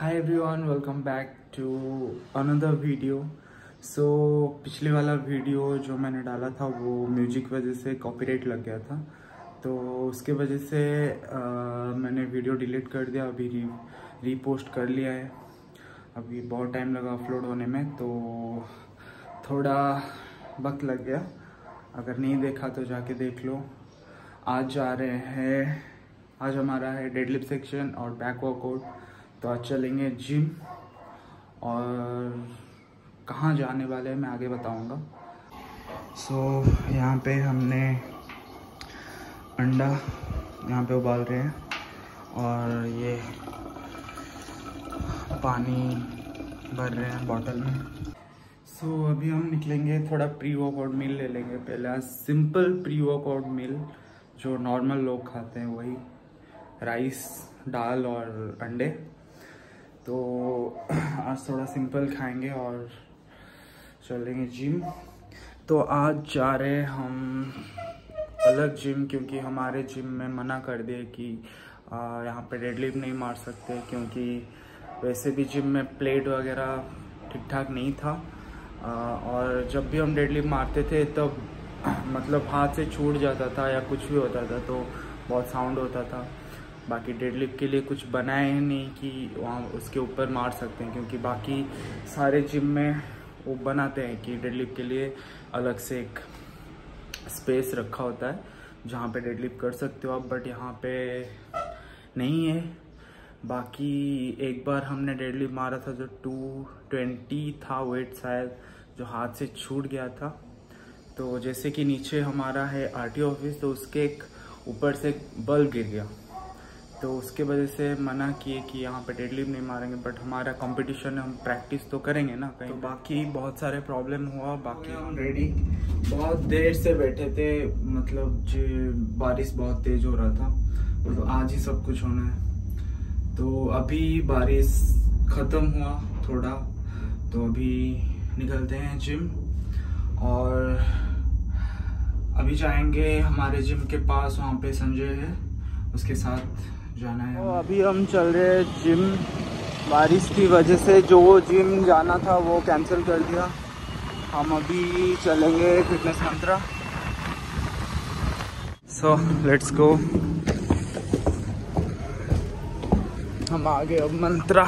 Hi everyone welcome back to another video so पिछले वाला video जो मैंने डाला था वो म्यूज़िक वजह से कॉपीराइट लग गया था। तो उसके वजह से आ, मैंने वीडियो डिलीट कर दिया अभी री रीपोस्ट कर लिया है। अभी बहुत टाइम लगा अपलोड होने में तो थोड़ा वक्त लग गया। अगर नहीं देखा तो जाके देख लो। आज जा रहे हैं आज हमारा है डेडलिफ्ट सेक्शन और बैक वर्कआउट तो आज चलेंगे जिम और कहाँ जाने वाले हैं मैं आगे बताऊँगा। सो so, यहाँ पे हमने अंडा यहाँ पे उबाल रहे हैं और ये पानी भर रहे हैं बॉटल में। सो so, अभी हम निकलेंगे थोड़ा प्री वर्कआउट मील ले लेंगे पहले। सिंपल प्री वर्कआउट मील जो नॉर्मल लोग खाते हैं वही राइस दाल और अंडे। तो आज थोड़ा सिंपल खाएँगे और चलेंगे जिम तो आज जा रहे हम अलग जिम क्योंकि हमारे जिम में मना कर दिए कि यहाँ पे डेडलिफ्ट नहीं मार सकते क्योंकि वैसे भी जिम में प्लेट वगैरह ठीक ठाक नहीं था। आ, और जब भी हम डेडलिफ्ट मारते थे तब मतलब हाथ से छूट जाता था या कुछ भी होता था तो बहुत साउंड होता था। बाकी डेडलिफ्ट के लिए कुछ बनाए हैं नहीं कि वहाँ उसके ऊपर मार सकते हैं, क्योंकि बाकी सारे जिम में वो बनाते हैं कि डेडलिफ्ट के लिए अलग से एक स्पेस रखा होता है जहाँ पे डेडलिफ्ट कर सकते हो आप बट यहाँ पे नहीं है। बाकी एक बार हमने डेडलिफ्ट मारा था जो टू ट्वेंटी था वेट शायद जो हाथ से छूट गया था। तो जैसे कि नीचे हमारा है आरटी ऑफ़िस तो उसके एक ऊपर से बल्ब गिर गया। तो उसके वजह से मना किए कि यहाँ पे डेडलिफ्ट नहीं मारेंगे बट हमारा कंपटीशन है हम प्रैक्टिस तो करेंगे ना कहीं तो बाकी बहुत सारे प्रॉब्लम हुआ बाकी ऑलरेडी बहुत देर से बैठे थे मतलब जो बारिश बहुत तेज हो रहा था तो आज ही सब कुछ होना है। तो अभी बारिश ख़त्म हुआ थोड़ा तो अभी निकलते हैं जिम और अभी जाएँगे हमारे जिम के पास वहाँ पे संजय है उसके साथ जाना है। तो अभी हम चल रहे हैं जिम। बारिश की वजह से जो जिम जाना था, वो कैंसिल कर दिया। हम अभी चलेंगे fitness Mantra. So let's go हम आ गए अब मंत्रा।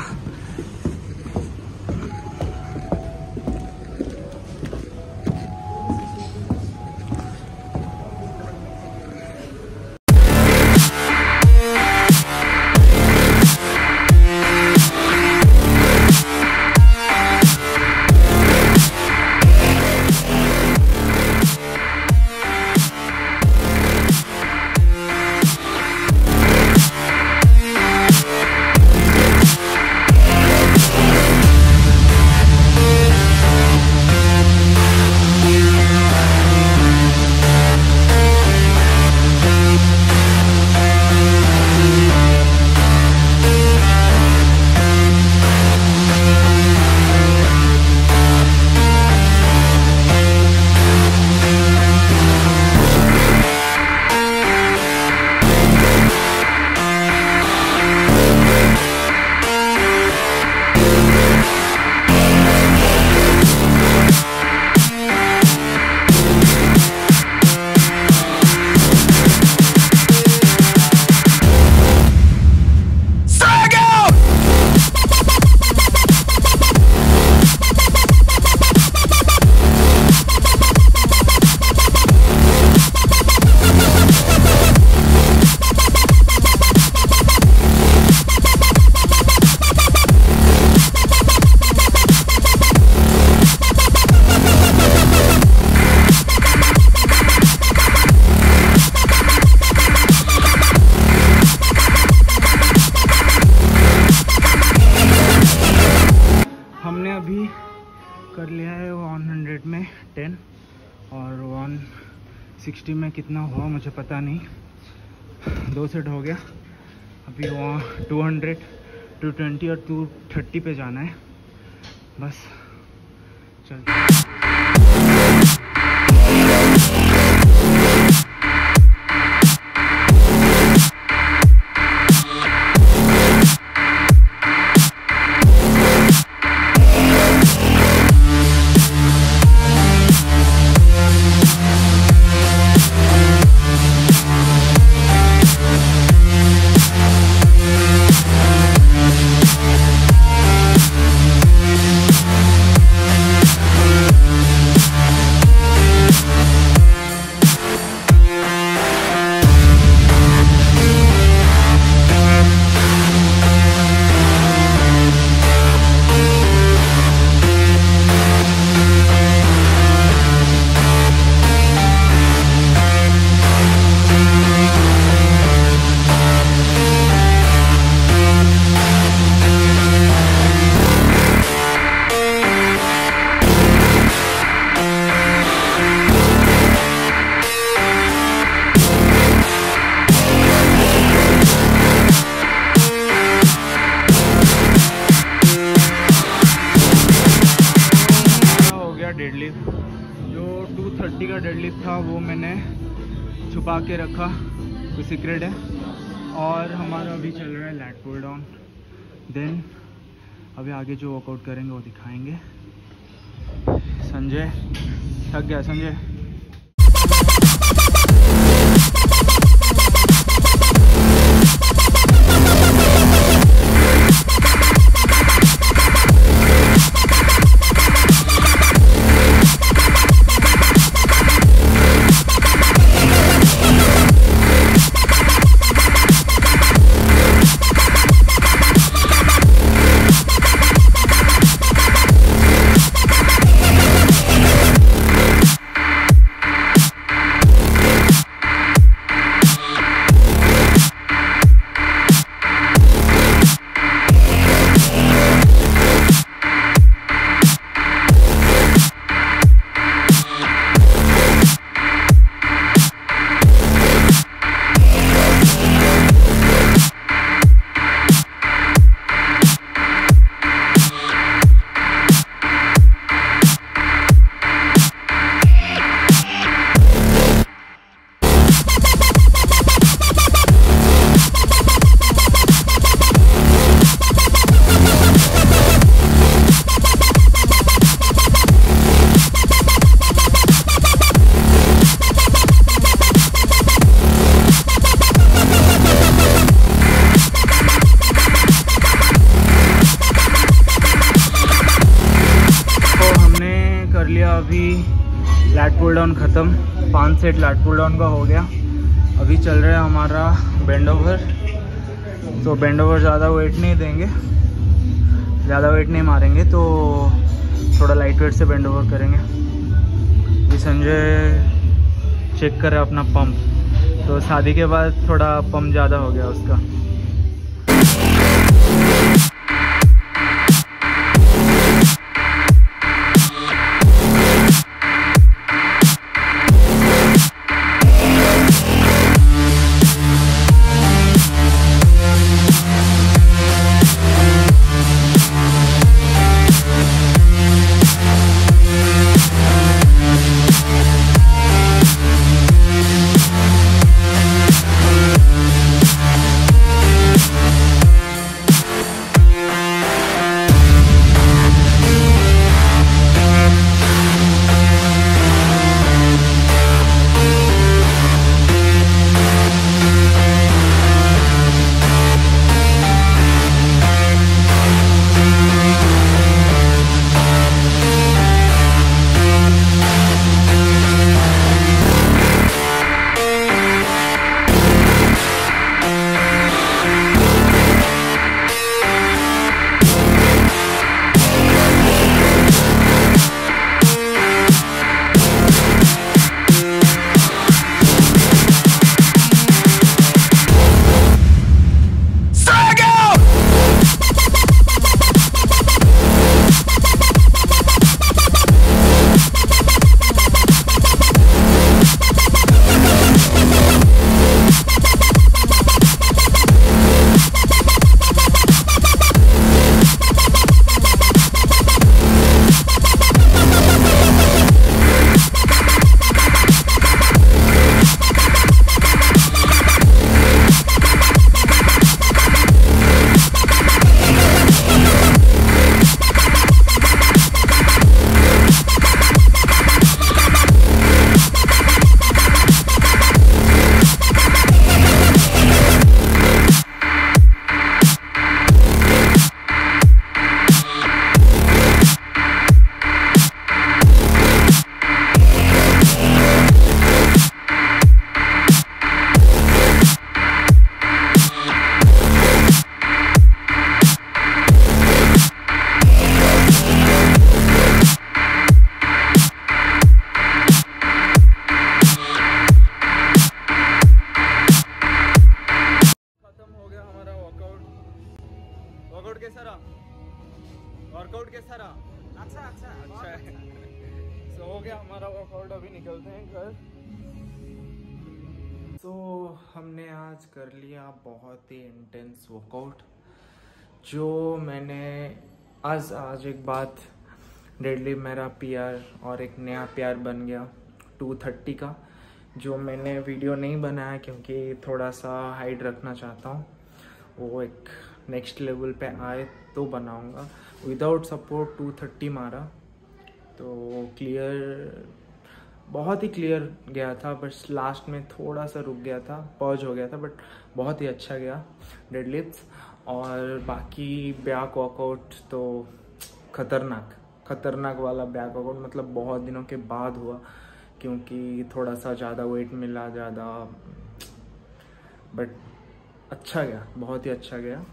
वन सिक्सटी में कितना हुआ मुझे पता नहीं। दो सेट हो गया। अभी वहाँ टू हंड्रेड टू ट्वेंटी और टू थर्टी पर जाना है। बस, चलते सीक्रेट है। और हमारा अभी चल रहा है लैट पुल डाउन देन अभी आगे जो वर्कआउट करेंगे वो दिखाएँगे। संजय, थक गया संजय। लैट पुल डाउन ख़त्म। पाँच सेट लैट पुल डाउन का हो गया। अभी चल रहा है हमारा बेंड ओवर तो बेंड ओवर ज़्यादा वेट नहीं देंगे। ज़्यादा वेट नहीं मारेंगे तो थोड़ा लाइट वेट से बेंड ओवर करेंगे। ये संजय चेक करे अपना पंप तो शादी के बाद थोड़ा पंप ज़्यादा हो गया उसका। हो गया, हमारा वर्कआउट अभी निकलते हैं घर। तो हमने आज कर लिया बहुत ही इंटेंस वर्कआउट जो मैंने आज आज एक बात डेडली मेरा पीआर और एक नया प्यार बन गया टू थर्टी का, जो मैंने वीडियो नहीं बनाया क्योंकि थोड़ा सा हाइट रखना चाहता हूँ। वो एक नेक्स्ट लेवल पे आए तो बनाऊँगा। विदाउट सपोर्ट टू थर्टी मारा। तो क्लियर बहुत ही क्लियर गया था बट लास्ट में थोड़ा सा रुक गया था पॉज हो गया था बट बहुत ही अच्छा गया डेडलिफ्ट्स और बाकी बैक वर्कआउट तो खतरनाक खतरनाक वाला बैक वर्कआउट मतलब बहुत दिनों के बाद हुआ क्योंकि थोड़ा सा ज़्यादा वेट मिला ज़्यादा बट अच्छा गया बहुत ही अच्छा गया.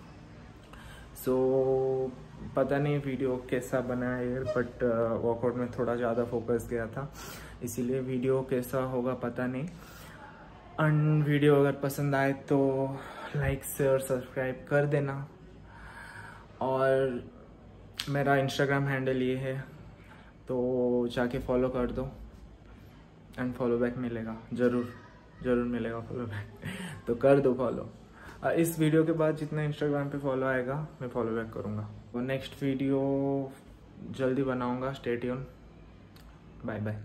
सो so, पता नहीं वीडियो कैसा बना है बट वर्कआउट में थोड़ा ज़्यादा फोकस गया था, इसीलिए वीडियो कैसा होगा पता नहीं। एंड वीडियो अगर पसंद आए तो लाइक शेयर सब्सक्राइब कर देना। और मेरा इंस्टाग्राम हैंडल ये है तो जाके फॉलो कर दो। एंड फॉलो बैक मिलेगा, ज़रूर ज़रूर मिलेगा फॉलो बैक तो कर दो फॉलो इस वीडियो के बाद जितना इंस्टाग्राम पे फॉलो आएगा, मैं फॉलो बैक करूँगा। वो नेक्स्ट वीडियो जल्दी बनाऊँगा स्टेट बाय बाय